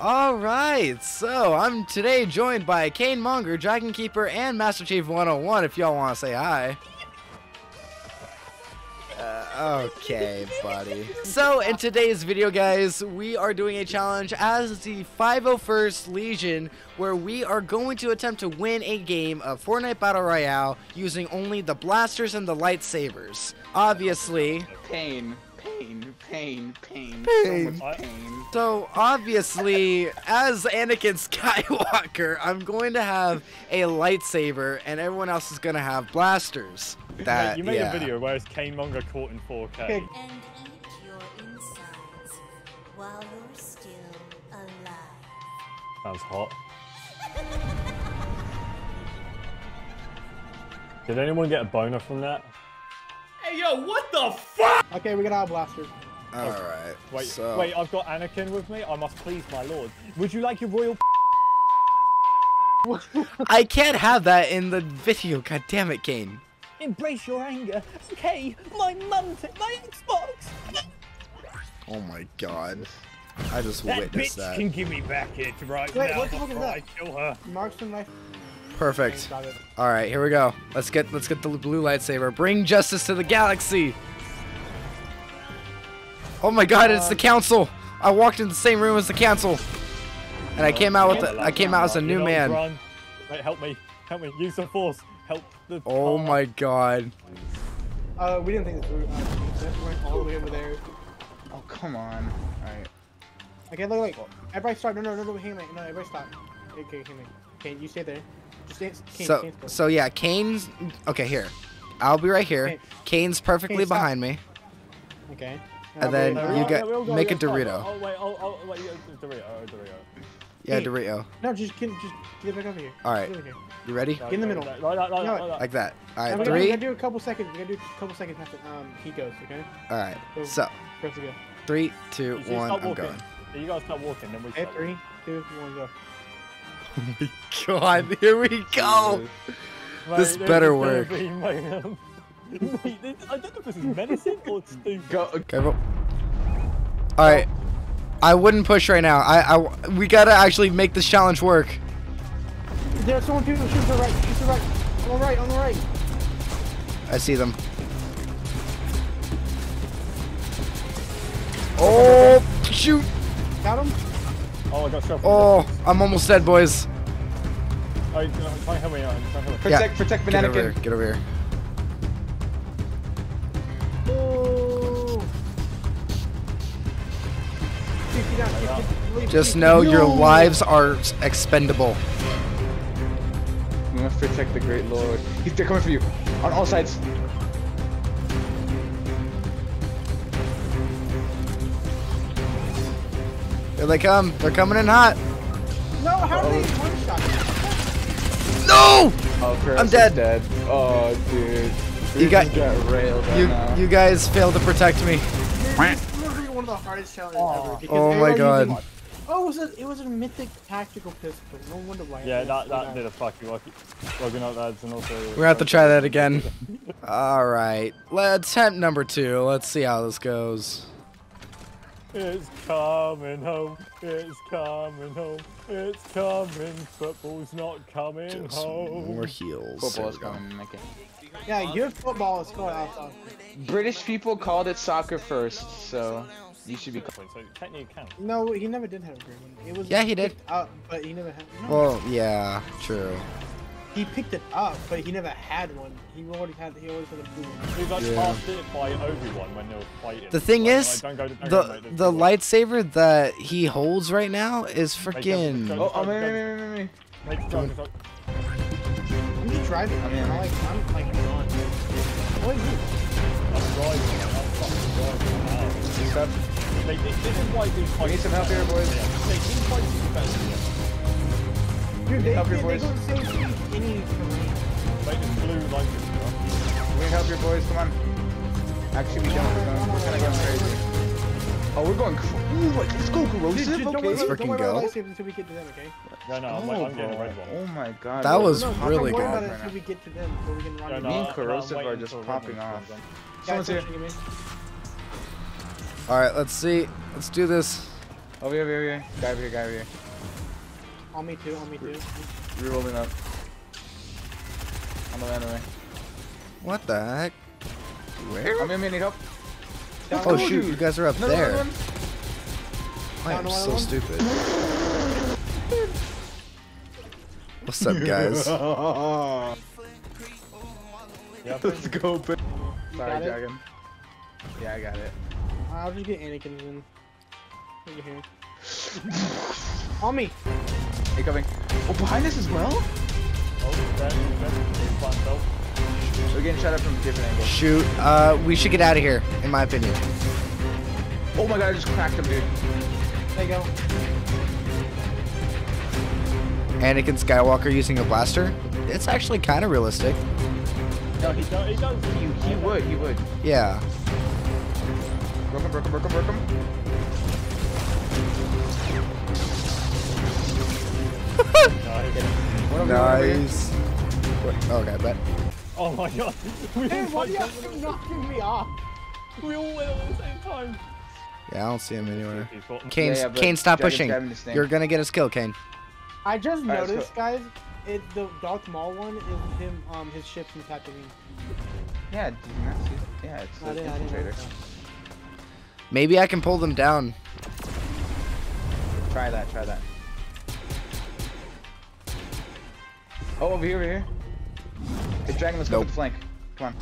All right, so I'm today joined by Kane Monger, Dragon Keeper, and Master Chief 101. If y'all want to say hi. Uh, okay, buddy. So in today's video, guys, we are doing a challenge as the 501st Legion, where we are going to attempt to win a game of Fortnite Battle Royale using only the blasters and the lightsabers. Obviously, Pain, pain, pain, pain, Pain. so much pain. So obviously, as Anakin Skywalker, I'm going to have a lightsaber, and everyone else is going to have blasters. That Wait, you made yeah. a video where it's Kane Monger caught in 4K. and eat your insides while you're still alive. Sounds hot. Did anyone get a boner from that? Hey yo, what the fuck? Okay, we got our blasters. All oh. right. Wait, so, wait, I've got Anakin with me. I must please my lord. Would you like your royal? I can't have that in the video. God damn it, Kane. Embrace your anger. Okay, my mum took my Xbox. Oh my God. I just That witnessed bitch that. can give me back it right Wait, now what the fuck is that? I kill her. Marksman knife. Perfect. All right, here we go. Let's get let's get the blue lightsaber. Bring justice to the galaxy. Oh my God! It's the council. I walked in the same room as the council, and I came out with the, I came out as a new man. Wait, help me. Help me. Use the force. Help the. Oh my God. Uh, we didn't think this through. Uh, went all the way over there. Oh, come on. Alright. Okay, look, look. Everybody start. No, no, no, no, hang on. No, everybody stop. Okay, hang on. Okay, you stay there. Just stay. Kane, So Kane's so yeah, Kane's okay here. I'll be right here. Okay. Kane's perfectly Okay, stop. behind me. Okay. And then No, you get- go, make a. Dorito. Oh, wait, oh, oh, wait, yeah, Dorito, oh, Dorito. Yeah, Dorito. No, just get, just get back over here. All right. Get over here. You ready? Like, in the middle. Like, that. All And right, we gotta, we three. gotta do a couple seconds. We gotta do a couple seconds after um he goes. Okay. All right. Go. So Press to go. three, two, You one. I'm walking. going. You guys start walking, then we Okay, start three, two, one, go. Oh my God! Here we go. Mate, This this better is gonna work. Be mayhem. Mate, this- I don't know if this is menacing or stupid. Go. Okay, roll. All right. I wouldn't push right now. I, I, we gotta actually make this challenge work. There's someone people shoot to the right. Shoot to the right. On the right. On the right. I see them. Oh, shoot! Got him. Oh, I got shot. Oh, I'm almost dead, boys. the- Oh, you- uh, help me out. Try and help me. Protect, protect Get over here. Get over here. Just keep- know your lives are expendable. We must protect the great lord. He's they're coming for you. On all sides. Here they come. They're coming in hot. No, how did they oh. one shot? No! Oh, I'm dead. dead. Oh, dude. You We got- got railed right You, now. you guys failed to protect me. This is literally one of the hardest challenges ever. Oh my everybody God. Using- Oh, it was a it was a mythic tactical pistol. No wonder why. Yeah, that, everyone that said did a fucking lucky. Logging out lads and also. We're gonna have to try that again. Alright. Let's attempt number two. Let's see how this goes. It's coming home. It's coming home. It's coming. Football's not coming Just home. more heels. Football There is we go. coming, Megan. Yeah, your football is going outside. British people called it soccer first, so you should be. Wait, so technically it counts. No, he never did have a green one. It was Yeah, he did. Up, but he never had. No, Well, yeah, true. he picked it up, but he never had one. He already had. He always had a blue one. He got Yeah. passed it by Obi-Wan when they were fighting. The thing Like, is, like, don't go, don't The go, mate, there's the lightsaber that he holds right now is freaking. don't- Oh, oh, me, me, me, me, me. Mate, don't- don't- I'm just driving. I mean, I'm like, I'm like gone. What are you? I'm driving. I'm fucking driving. Ow. Stop. Mate, this, this is why these fights. need some help here, boys. Yeah, mate, these fights are better. Dude, they, Help they, your they boys. go the same speed any terrain. Mate, this blue light is We need help your boys. Come on. Actually, we don't. We're gonna, we're gonna go crazy. Oh, we're going. cr- Ooh, wait, let's go corrosive. dude, don't Okay. Let's about- don't worry freaking go. until we get to them, okay? No, no, I'm, Oh, I'm getting a red one. Oh, oh my god. That was no, don't really worry good. about it until we get to them, so we can run Yeah, no, Me and I'm- I'm corrosive waiting are just popping off. comes on. Guys, Someone's here. Pushing me. All right, let's see. Let's do this. Over here, over here, over here. Guy over here, guy over here. On me too, on me too. Rerolling up. On the way, on the way. What the heck? Where? I'm in, need help. Down Oh one. shoot, you guys are up Another there. one. I am so one. stupid. What's up, guys? Let's go, Sorry. Dragon. Yeah, I got it. I'll just get Anakin's in. Over here. on me. Hey, coming. Oh, behind us as well? Oh, that's fun though. We're getting shot up from a different angle. Shoot. Uh, we should get out of here, in my opinion. Oh my god, I just cracked him, dude. There you go. Anakin Skywalker using a blaster. It's actually kind of realistic. No, he does. He does. He, he would, he would. Yeah. Broke him, broke him, broke him, broke him. No, he didn't. One over here, one over here. Nice. What- Okay, bet. Oh my god. we hey, why are you fucked up. knocking me off? We all went at the same time. Yeah, I don't see him anywhere. Kane, yeah, but Kane, stop Dragon's pushing. grabbing this thing. You're gonna get us killed, Kane. I just Alright, let's noticed, guys. It the Darth Maul one is him, um, his ship's in Tatooine. Yeah, did you not see that? Yeah, it's the didn't, infiltrator. Notice that. Maybe I can pull them down. Try that, try that. Oh, over here, over here. Hey, Dragon, let's go Nope. with the flank. Come on.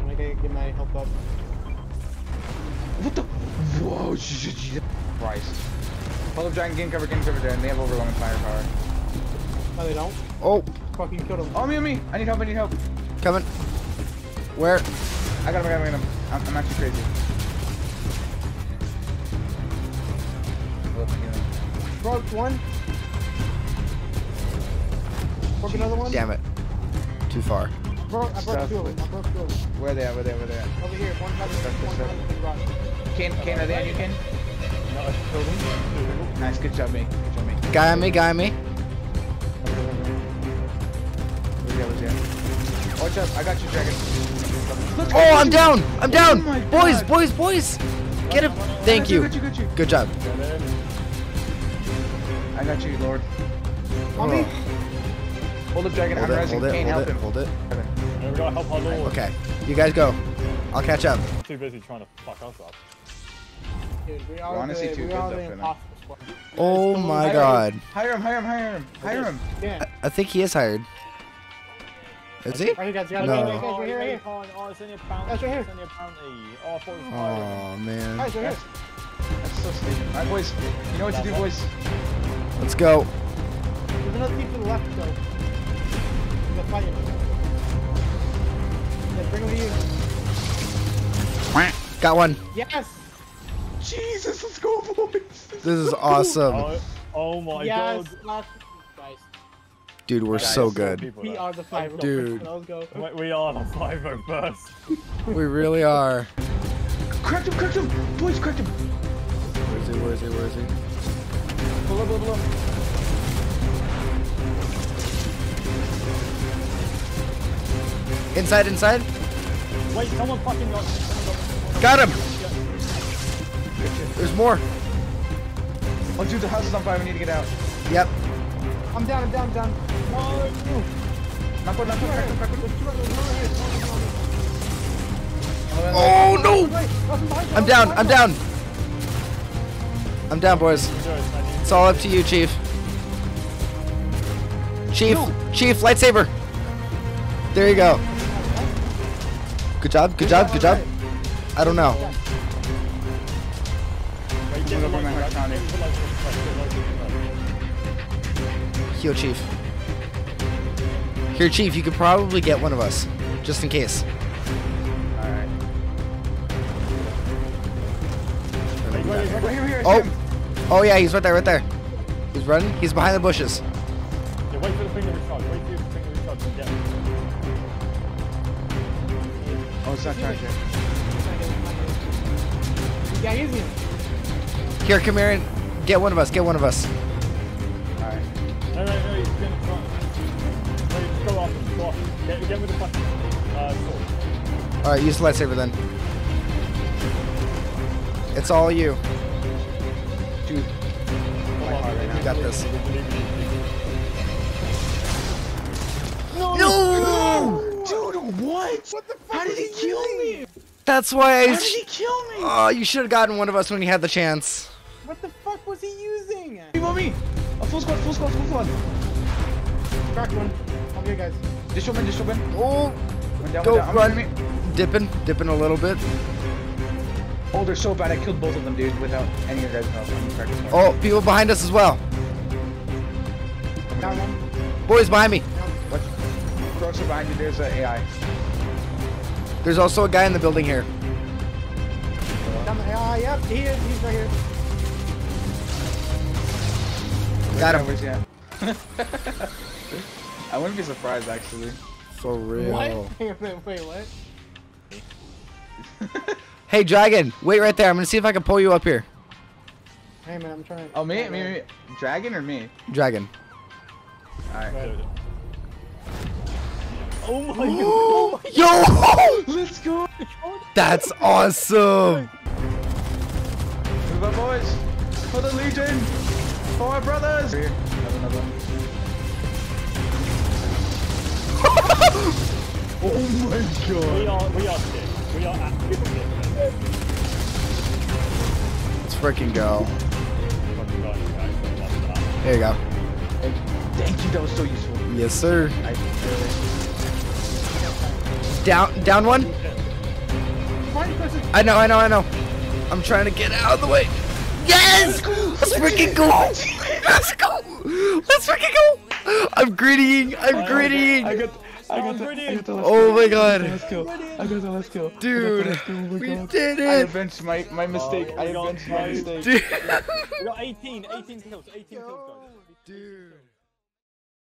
I'm gonna get, get my help up. What the? Whoa, Jesus Christ. Hold up, Dragon, gain cover, gain cover, Dragon. They have overwhelming firepower. No, they don't. Oh, Fucking killed him. Oh, me, oh, me. I need help, I need help. coming. Where? I got him, I got him, I got him. I'm, I'm actually crazy. Broke one. Broke another one. Damn it. Too far. Broke, I broke Stuff two of them. I broke two of them. Where they at, where they at, where they at? Over here. One has Stuff, one stuff. has a big rock. Kane, Kane, are they on you, Kane? No, I killed him. Nice, good job, me. Good job, me. Guy on me, guy on me. Where's he at, where's he at? Watch out, I got you, Dragon. Let's Oh, I'm oh buddy. down. I'm down. Oh boys, boys, boys. Get him. Thank Got you. Got you, got you. Good job. I got you, Lord. On me. Hold up, Dragon. Hold I'm it, rising. hold it, Kane, hold help it, him. hold it. Yeah, we gotta help our lord. Okay. You guys go. I'll catch up. I'm too busy trying to fuck us up. Dude, we are honestly too good though the impossible. Oh my Hire god. him. Hire him, hire him, hire him. Hire him. Yeah. I think he is hired. Is he? Oh, right here, guys. No. Guys, Oh, right here, right here. Oh, it's only a bounty. That's right here. It's only a bounty. Oh, I thought it was a pirate. Oh man. Guys, right here. That's so stupid. Alright, boys. You know what to do, boys. Let's go. There's another team to the left, though. They're fighting. Yeah, bring them to you. Got one. Yes. Jesus, let's go, boys. This is awesome. Oh, oh my yes. god. Last. Guys, Dude, we're Guys, so good. people we are the five. Dude. Let's go. We- We are the 5 first. We really are. Cracked him, cracked him. Boys, cracked him. Where is he? Where is he? Where is he? Inside, inside. Wait, someone fucking got someone Got him. There's more. Oh, dude, the house is on fire. We need to get out. Yep. I'm down. I'm down. I'm down. got No! Knock one, knock one, crack one. Oh no! I'm down. I'm down. I'm down, boys. It's all up to you, Chief. Chief, Chief, lightsaber. There you go. Good job. Good job. Good job. I don't know. Wait, get the Look at my light, heart get the light, get the light. Heal, Chief. Here, Chief. You could probably get one of us, just in case. Alright. Here, here. Oh, oh yeah, he's right there, right there. He's running. He's behind the bushes. Yeah, wait for the finger recharge. Wait for the finger recharge and get him. Oh, it's not charged yet. Yeah, he's in. Here, come here and get one of us. Get one of us. Alright. No, no, no, he's going to try. No, just go off him. Go off him. Get, get with the fucking uh, sword. All right, use the lightsaber then. It's all you. Got this. No! Dude, what? What the fuck? How did he kill me? That's why I. How did he kill me? Oh, you should have gotten one of us when you had the chance. What the fuck was he using? People me! A full squad, full squad, full squad. Cracked one. I'm here, guys. Just open, just open. Oh, One down, Go, one down. Run. enemy. dipping, dipping a little bit. Oh, they're so bad. I killed both of them, dude, without any of your guys' help. I'm practicing. Oh, people behind us as well. Down one. Boys behind me. What? Crocs behind you. There's an AI. There's also a guy in the building here. Down the. Ah, yep. He is. He's right here. Got him. Where's he at? I wouldn't be surprised, actually. For real. What? Wait, what? Hey, Dragon, wait right there. I'm gonna see if I can pull you up here. Hey, man, I'm trying to. Oh, me? Me? me. Dragon or me? Dragon. Alright. Oh my god! Oh my Yo! Let's go! That's awesome! Move up, boys! For the Legion! For our brothers! Here, have another. oh my god! We are, we are sick. We are absolutely sick. Let's freaking go. Fucking God, guys, that's. There you go. Thank, thank you, that was so useful. Yes, sir. I. Down, down one. I know, I know, I know. I'm trying to get out of the way. Yes! Let's freaking go! Let's go! Let's freaking go! I'm griddying. I'm oh, griddying. I got, I Oh, got, the, oh I brilliant. got the let's Oh my god. Let's go. I got the let's go. Dude, I got the let's go. Oh we god. did I it. avenged my, my mistake. Oh, I got avenged my mistake. Dude. We got 18, 18 kills, 18 kills, guys. Dude.